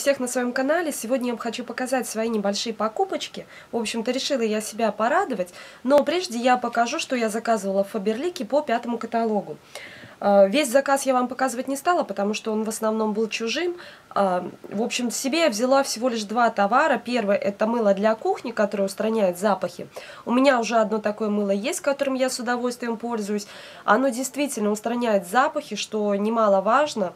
всех на своем канале. Сегодня я вам хочу показать свои небольшие покупочки. В общем-то, решила я себя порадовать. Но прежде я покажу, что я заказывала в Фаберлике по пятому каталогу. А, весь заказ я вам показывать не стала, потому что он в основном был чужим. А, в общем, себе я взяла всего лишь два товара. Первое – это мыло для кухни, которое устраняет запахи. У меня уже одно такое мыло есть, которым я с удовольствием пользуюсь. Оно действительно устраняет запахи, что немаловажно. важно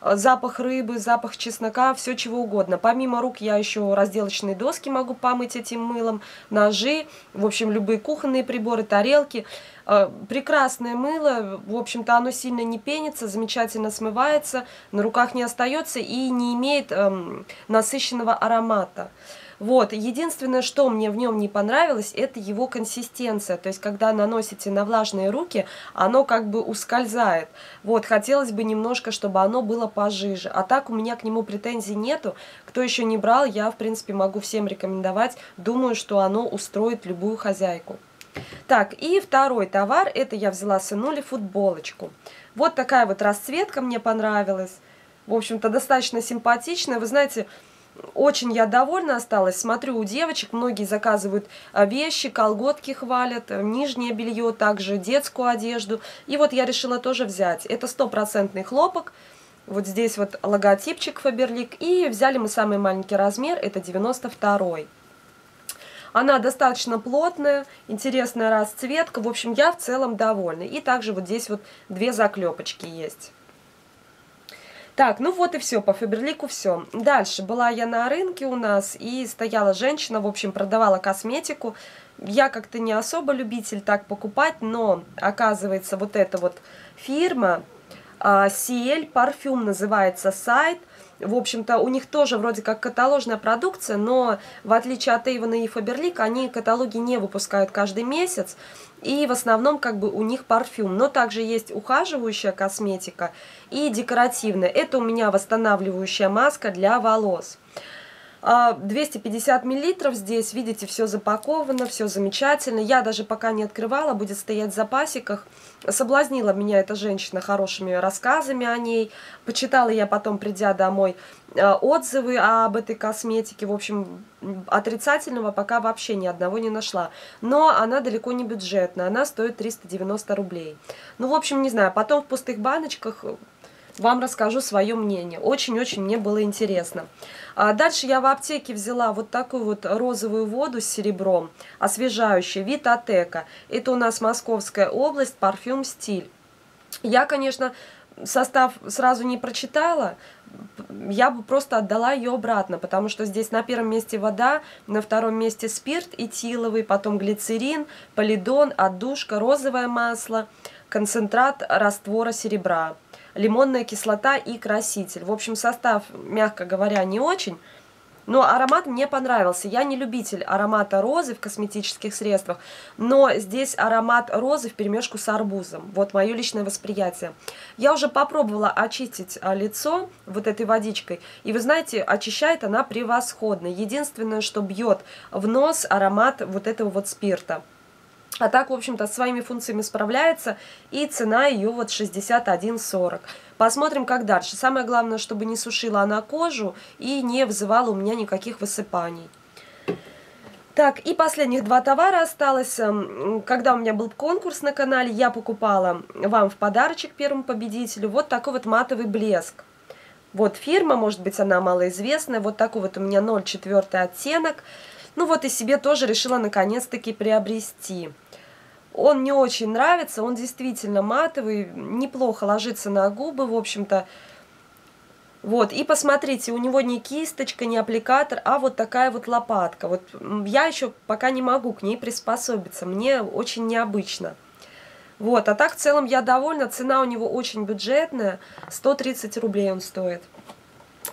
запах рыбы, запах чеснока, все чего угодно. Помимо рук я еще разделочные доски могу помыть этим мылом, ножи, в общем, любые кухонные приборы, тарелки. Э, прекрасное мыло, в общем-то, оно сильно не пенится, замечательно смывается, на руках не остается и не имеет эм, насыщенного аромата. Вот, единственное, что мне в нем не понравилось, это его консистенция. То есть, когда наносите на влажные руки, оно как бы ускользает. Вот, хотелось бы немножко, чтобы оно было пожиже. А так у меня к нему претензий нету. Кто еще не брал, я, в принципе, могу всем рекомендовать. Думаю, что оно устроит любую хозяйку. Так, и второй товар, это я взяла сынули футболочку. Вот такая вот расцветка мне понравилась. В общем-то, достаточно симпатичная. Вы знаете, очень я довольна осталась. Смотрю, у девочек многие заказывают а, вещи, колготки хвалят, э, нижнее белье, также детскую одежду. И вот я решила тоже взять. Это стопроцентный хлопок. Вот здесь вот логотипчик Фаберлик. И взяли мы самый маленький размер, это 92 -й. Она достаточно плотная, интересная расцветка. В общем, я в целом довольна. И также вот здесь вот две заклепочки есть. Так, ну вот и все, по Фаберлику все. Дальше была я на рынке у нас, и стояла женщина, в общем, продавала косметику. Я как-то не особо любитель так покупать, но оказывается вот эта вот фирма, Сиэль Парфюм называется сайт, в общем-то, у них тоже вроде как каталожная продукция, но в отличие от Эйвена и Фаберлик, они каталоги не выпускают каждый месяц, и в основном как бы у них парфюм. Но также есть ухаживающая косметика и декоративная. Это у меня восстанавливающая маска для волос. 250 а, миллилитров здесь, видите, все запаковано, все замечательно. Я даже пока не открывала, будет стоять в запасиках. Соблазнила меня эта женщина хорошими рассказами о ней. Почитала я потом, придя домой, а, отзывы об этой косметике. В общем, отрицательного пока вообще ни одного не нашла. Но она далеко не бюджетная, она стоит 390 рублей. Ну, в общем, не знаю, потом в пустых баночках вам расскажу свое мнение. Очень-очень мне было интересно. А дальше я в аптеке взяла вот такую вот розовую воду с серебром, освежающую, Витатека. Это у нас Московская область, парфюм «Стиль». Я, конечно, состав сразу не прочитала, я бы просто отдала ее обратно, потому что здесь на первом месте вода, на втором месте спирт этиловый, потом глицерин, полидон, отдушка, розовое масло, концентрат раствора серебра лимонная кислота и краситель. В общем, состав, мягко говоря, не очень. Но аромат мне понравился. Я не любитель аромата розы в косметических средствах, но здесь аромат розы в перемешку с арбузом. Вот мое личное восприятие. Я уже попробовала очистить а, лицо вот этой водичкой, и вы знаете, очищает она превосходно. Единственное, что бьет в нос аромат вот этого вот спирта. А так, в общем-то, своими функциями справляется, и цена ее вот 61,40. Посмотрим, как дальше. Самое главное, чтобы не сушила она кожу и не вызывала у меня никаких высыпаний. Так, и последних два товара осталось. Эм, когда у меня был конкурс на канале, я покупала вам в подарочек первому победителю вот такой вот матовый блеск. Вот фирма, может быть, она малоизвестная. Вот такой вот у меня 0,4 оттенок. Ну вот и себе тоже решила наконец-таки приобрести. Он не очень нравится, он действительно матовый, неплохо ложится на губы, в общем-то. Вот, и посмотрите, у него не кисточка, не аппликатор, а вот такая вот лопатка. Вот я еще пока не могу к ней приспособиться, мне очень необычно. Вот, а так в целом я довольна, цена у него очень бюджетная, 130 рублей он стоит.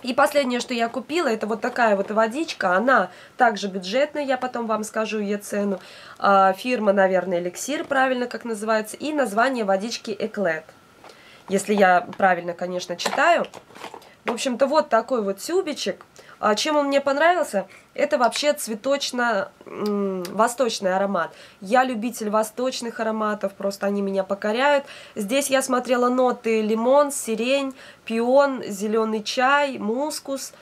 И последнее, что я купила, это вот такая вот водичка. Она также бюджетная, я потом вам скажу ее цену. А, фирма, наверное, Эликсир, правильно как называется. И название водички Эклет. Если я правильно, конечно, читаю. В общем-то, вот такой вот тюбичек. А чем он мне понравился? Это вообще цветочно-восточный аромат. Я любитель восточных ароматов, просто они меня покоряют. Здесь я смотрела ноты лимон, сирень, пион, зеленый чай, мускус.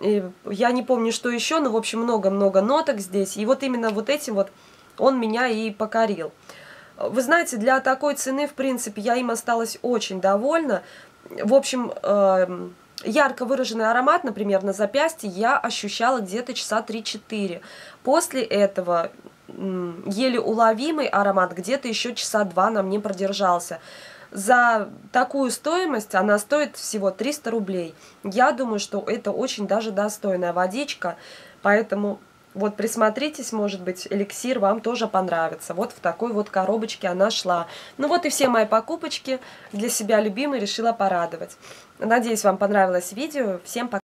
Я не помню, что еще, но, в общем, много-много ноток здесь. И вот именно вот этим вот он меня и покорил. Вы знаете, для такой цены, в принципе, я им осталась очень довольна. В общем, э, ярко выраженный аромат, например, на запястье я ощущала где-то часа 3-4. После этого еле уловимый аромат где-то еще часа два на мне продержался. За такую стоимость она стоит всего 300 рублей. Я думаю, что это очень даже достойная водичка, поэтому вот присмотритесь, может быть, эликсир вам тоже понравится. Вот в такой вот коробочке она шла. Ну вот и все мои покупочки для себя любимой решила порадовать. Надеюсь, вам понравилось видео. Всем пока!